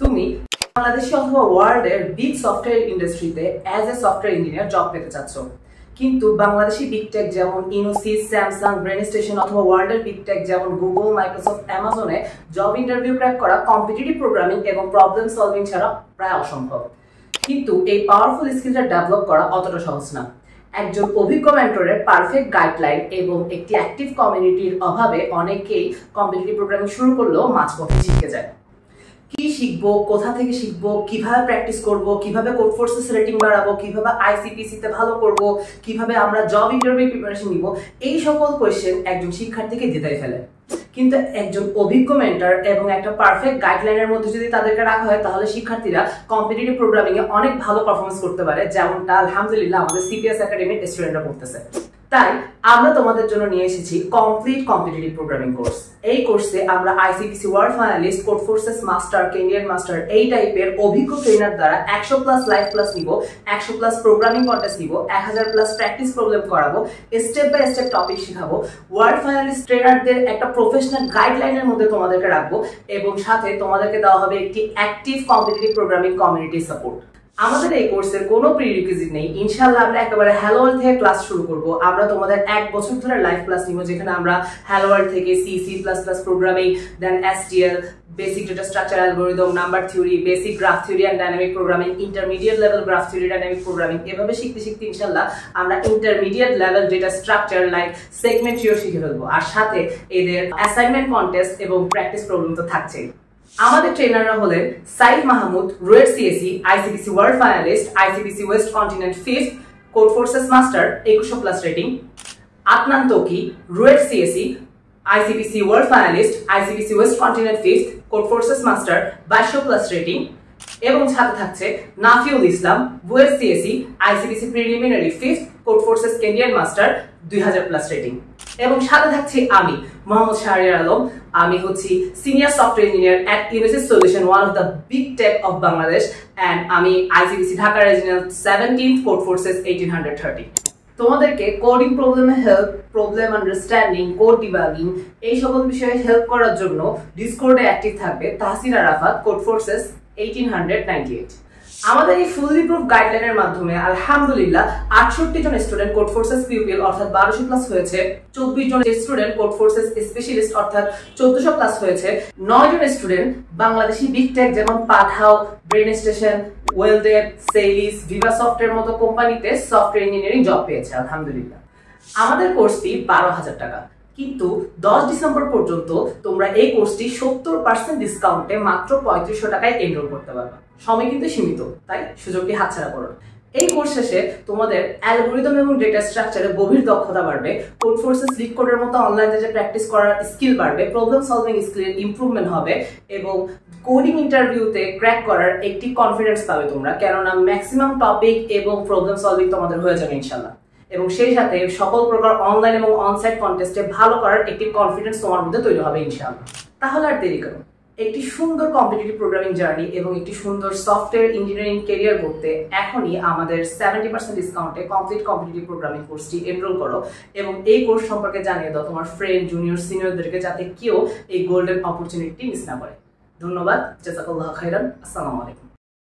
তুমি বাংলাদেশে অথবা ওয়ার্ল্ডের বিগ সফটওয়্যার ইন্ডাস্ট্রিতে as a software engineer job পেতে চাচ্ছ। কিন্তু বাংলাদেশি বিগ টেক যেমন ইনোসিস স্যামসাং ব্রেন স্টেশন অথবা ওয়ার্ল্ডের বিগ টেক যেমন গুগল মাইক্রোসফট অ্যামাজনে জব ইন্টারভিউ ক্র্যাক করা কম্পিটিটিভ প্রোগ্রামিং এবং প্রবলেম সলভিং ছাড়া প্রায় অসম্ভব। কিন্তু এই পাওয়ারফুল স্কিলটা ডেভেলপ করা অতটা সহজ না। একজন অভিজ্ঞ মেন্টরের পারফেক্ট গাইডলাইন এবং একটি অ্যাক্টিভ কমিউনিটির অভাবে অনেকেই কম্পিটিটিভ প্রোগ্রামিং শুরু করলেও মাঝপথে শিখে যায়। কি শিখব, কোথা থেকে শিখব, কীভাবে প্র্যাকটিস করব, কীভাবে কোড ফোর্সেস রেটিং বাড়াবো, কীভাবে আইসিপিসি তে ভালো করব, কীভাবে আমরা জব ইন্টারভিউ প্রিপারেশন নিব, এই সকল কোয়েশ্চেন একজন শিক্ষার্থীকে দ্বিধায় ফেলে। কিন্তু একজন অভিজ্ঞ মেন্টার এবং একটা পারফেক্ট গাইডলাইনের মধ্যে যদি তাদেরকে রাখা হয়, তাহলে শিক্ষার্থীরা কম্পিটিটিভ প্রোগ্রামিং এ অনেক ভালো পারফরমেন্স করতে পারে, যেমনটা আলহামদুলিল্লাহ আমাদের সিপিএস একাডেমির স্টুডেন্টরা করতেছে। তাই আমরা তোমাদের জন্য নিয়ে এসেছি কমপ্লিট কম্পিটিটিভ প্রোগ্রামিং কোর্স এই কোর্সে আমরা ICPC world finalist Codeforces master Kenyan master এই টাইপের অভিজ্ঞ ট্রেনার দ্বারা একশো প্লাস লাইভ ক্লাস নিব, একশো প্লাস প্রোগ্রামিং কন্টেস্ট নিব, এক হাজার প্লাস প্র্যাকটিস প্রবলেম করাবো স্টেপ বাই স্টেপ টপিক শেখাবো ওয়ার্ল্ড ফাইনালিস্ট ট্রেনারদের একটা প্রফেশনাল গাইডলাইনের মধ্যে তোমাদেরকে রাখব এবং সাথে তোমাদেরকে দেওয়া হবে একটি active competitive programming community support আমাদের এই কোর্সের কোনো প্রিরিকুইজিট নেই। ইনশাআল্লাহ আমরা একেবারে হ্যালো ওয়ার্ল্ড থেকে ক্লাস শুরু করব। আমরা তোমাদের এক বছর ধরে লাইভ ক্লাস নিব, যেখানে আমরা হ্যালো ওয়ার্ল্ড থেকে C C plus plus programming then STL basic data structure algorithm number theory basic graph theory and dynamic programming intermediate level graph theory dynamic programming এভাবে শিখতে শিখতে ইনশাল্লাহ আমরা intermediate level data structure like segment শিখে ফেলব। আর সাথে এদের অ্যাসাইনমেন্ট কন্টেস্ট এবং প্র্যাকটিস প্রবলেম তো থাকছেই। আমাদের ট্রেনাররা হলেন Sayed Mahmud, RUET CSE ICPC world finalist, ICPC West Continent fifth, code forces master, একুশো plus rating Adnan Toki, RUET CSE ICPC world finalist, ICPC west continent fifth, Codeforces master, বাইশো plus rating, এবং সাথে থাকছে Nafiul Islam, BUET CSE ICPC preliminary fifth, Codeforces candidate master, দুই হাজার plus rating. এবং সাথে থাকছি আমি, মোহাম্মদ শাহরিয়ার আলম। আমি হচ্ছি senior software engineer at Unisys solution one of the big tech of Bangladesh and আমি ICPC Dhaka regional seventeen Codeforces eighteen hundred thirty তোমাদেরকে কোডিং প্রবলেমে help problem understanding code debugging এই সকল বিষয়ে হেল্প করার জন্য ডিসকোর্ডে অ্যাক্টিভ থাকবে Tahsina Rafat Codeforces eighteen hundred ninety eight আমাদের এই ফুললি প্রুফ গাইডলাইনের মাধ্যমে, আলহামদুলিল্লাহ, আটষট্টি জন স্টুডেন্ট কোড ফোর্সেস পিউপিল অর্থাৎ বারোশো প্লাস হয়েছে, চব্বিশ জন স্টুডেন্ট কোড ফোর্সেস স্পেশালিস্ট অর্থাৎ চোদ্দশো প্লাস হয়েছে, নয় জন স্টুডেন্ট বাংলাদেশি বিগ টেক যেমন পাঠাও ব্রেন স্টেশন ওয়েলডেভ সেলিস ভিভা সফটওয়্যার মতো কোম্পানিতে সফটওয়্যার ইঞ্জিনিয়ারিং জব পেয়েছে, আলহামদুলিল্লাহ। আমাদের কোর্স ফি বারো হাজার টাকা। কিন্তু দশ ডিসেম্বর পর্যন্ত তোমরা এই কোর্সটি সত্তর পার্সেন্ট ডিসকাউন্টে মাত্র পঁয়ত্রিশশো টাকায় এনরোল করতে পারবে। সময় কিন্তু সীমিত, তাই সুযোগটি হাতছাড়া করো। এই কোর্স শেষে তোমাদের অ্যালগোরিদম এবং ডেটা স্ট্রাকচারে গভীর দক্ষতা বাড়বে কোড ফোর্সেস লিড কোডের মতো অনলাইনে যে প্র্যাকটিস করার স্কিল বাড়বে প্রবলেম সলভিং স্কিলের ইমপ্রুভমেন্ট হবে এবং কোডিং ইন্টারভিউতে ক্র্যাক করার একটি কনফিডেন্স পাবে তোমরা, কেননা ম্যাক্সিমাম টপিক এবং প্রবলেম সলভিং তোমাদের হয়ে যাবে ইনশাল্লাহ। এবং সেই সাথে সকল প্রকার অনলাইন এবং অনসাইট কন্টেস্টে ভালো করার একটি কনফিডেন্স তোমার মধ্যে তৈরি হবে, ইনশাআল্লাহ। তাহলে আর দেরি করো একটি সুন্দর কম্পিটিটিভ প্রোগ্রামিং জার্নি এবং একটি সুন্দর সফটওয়্যার ইঞ্জিনিয়ারিং কেরিয়ার করতে এখনই আমাদের সেভেন্টি পার্সেন্ট ডিসকাউন্টে কমপ্লিট কম্পিটিটিভ প্রোগ্রামিং কোর্সটি এনরোল করো এবং এই কোর্স সম্পর্কে জানিয়ে দাও তোমার ফ্রেন্ড জুনিয়র সিনিয়রদেরকে যাতে কেউ এই গোল্ডেন অপরচুনিটি মিস না করে। ধন্যবাদ। জাজাকাল্লাহ খাইরান আসসালামু আলাইকুম।